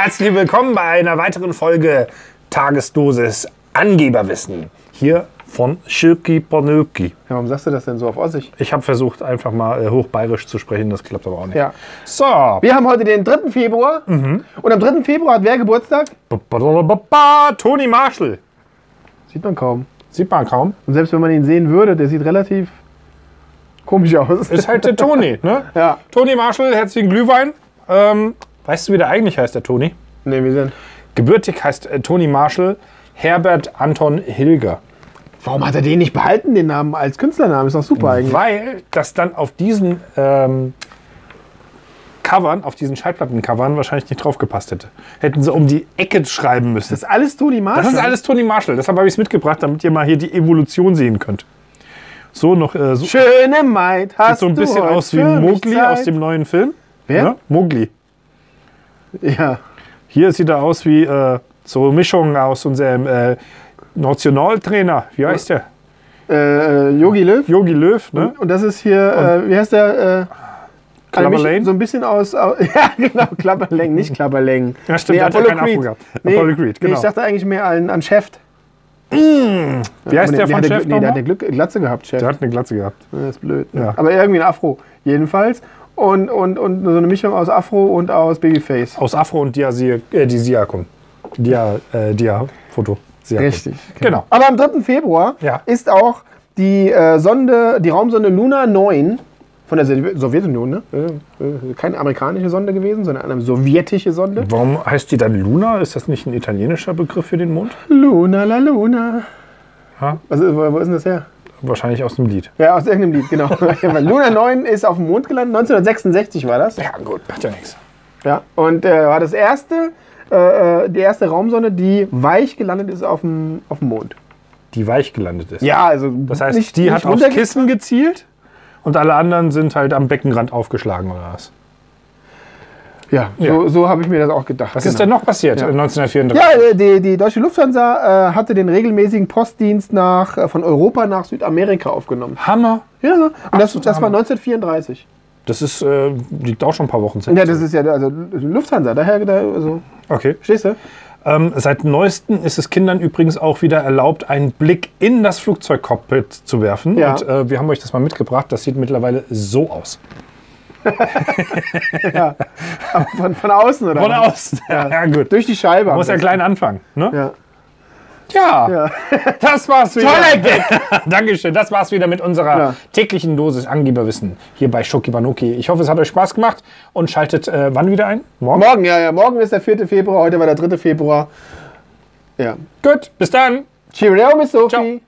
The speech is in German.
Herzlich willkommen bei einer weiteren Folge Tagesdosis Angeberwissen. Hier von Schirki Ponöki. Ja, warum sagst du das denn so auf Ossig? Ich habe versucht, einfach mal äh, hochbayerisch zu sprechen, das klappt aber auch nicht. Ja. So. Wir haben heute den 3. Februar. Und am 3. Februar hat wer Geburtstag? Toni Marshall. Sieht man kaum. Sieht man kaum. Und selbst wenn man ihn sehen würde, der sieht relativ komisch aus. Ist halt der Toni, ne? ja. Toni Marshall, herzlichen Glühwein. Ähm, weißt du, wie der eigentlich heißt, der Toni? Nee, wir sind. Gebürtig heißt äh, Toni Marshall Herbert Anton Hilger. Warum hat er den nicht behalten, den Namen als Künstlernamen? Ist doch super eigentlich. Weil das dann auf diesen ähm, Covern, auf diesen Schallplattencovern wahrscheinlich nicht draufgepasst hätte. Hätten sie um die Ecke schreiben müssen. Das ist alles Toni Marshall. Das ist alles Toni Marshall. Deshalb habe ich es mitgebracht, damit ihr mal hier die Evolution sehen könnt. So noch äh, so, sieht Schöne Maid, hast so ein bisschen aus wie Mowgli aus dem neuen Film. Wer? Ja? Mowgli. Ja. Hier sieht er aus wie äh, so eine Mischung aus unserem äh, Nationaltrainer. Wie heißt der? Äh, Yogi Löw. Yogi Löw, ne? Und das ist hier, äh, wie heißt der? Äh, Lane? So ein bisschen aus, aus ja genau, Klapperlängen, nicht Klapperlängen. Ja, stimmt, der hat ja keinen Afro gehabt. Apollo Creed, Nee, genau. ich dachte eigentlich mehr an, an Chef. Wie heißt der von Chef Nee, der hat eine Glück, Glatze gehabt, Chef. Der hat eine Glatze gehabt. Das ist blöd. ne? Ja. Aber irgendwie ein Afro, jedenfalls. Und, und, und so eine Mischung aus Afro und aus Babyface. Aus Afro und Dia, äh, die Siakon. Dia, äh, Dia-Foto. Siakon. Richtig. Genau. Aber am 3. Februar Ja. ist auch die äh, Sonde, die Raumsonde Luna 9 von der Sowjet- Sowjetunion, ne? Äh, äh, keine amerikanische Sonde gewesen, sondern eine sowjetische Sonde. Warum heißt die dann Luna? Ist das nicht ein italienischer Begriff für den Mond? Luna la Luna. Ha? Was ist, wo, wo ist denn das her? Wahrscheinlich aus dem Lied. Ja, aus irgendeinem Lied, genau. Luna 9 ist auf dem Mond gelandet, 1966 war das. Ja, gut, macht ja nichts. Ja, und äh, war das erste, äh, äh, die erste Raumsonde, die weich gelandet ist auf dem, auf dem Mond. Die weich gelandet ist. Ja, also Das heißt, nicht, die nicht hat aufs Kissen gezielt und alle anderen sind halt am Beckenrand aufgeschlagen oder was? Ja, Ja. so, so habe ich mir das auch gedacht. Was ist denn noch passiert Ja. äh, 1934? Ja, äh, die, die deutsche Lufthansa äh, hatte den regelmäßigen Postdienst nach, äh, von Europa nach Südamerika aufgenommen. Hammer. Ja, und das, Absolut das war Hammer. 1934. Das ist, äh, liegt auch schon ein paar Wochen zurück. Ja, das ist ja also Lufthansa, daher, da, also, Okay. verstehst du? Ähm, seit neuestem ist es Kindern übrigens auch wieder erlaubt, einen Blick in das Flugzeugcockpit zu werfen. Ja. Und äh, wir haben euch das mal mitgebracht. Das sieht mittlerweile so aus. Aber von, von außen, oder? Von außen. Ja, ja gut. Durch die Scheibe. Muss ja klein anfangen. Ne? Ja. Ja, Ja. das war's wieder. Toller Gag. Dankeschön. Das war's wieder mit unserer Ja. täglichen Dosis Angeberwissen hier bei Schoki Banoki. Ich hoffe, es hat euch Spaß gemacht und schaltet äh, wann wieder ein? Morgen? Morgen, ja, ja. Morgen ist der 4. Februar, heute war der 3. Februar. Ja. Gut, bis dann. Cheerio, Miss Sophie. Ciao.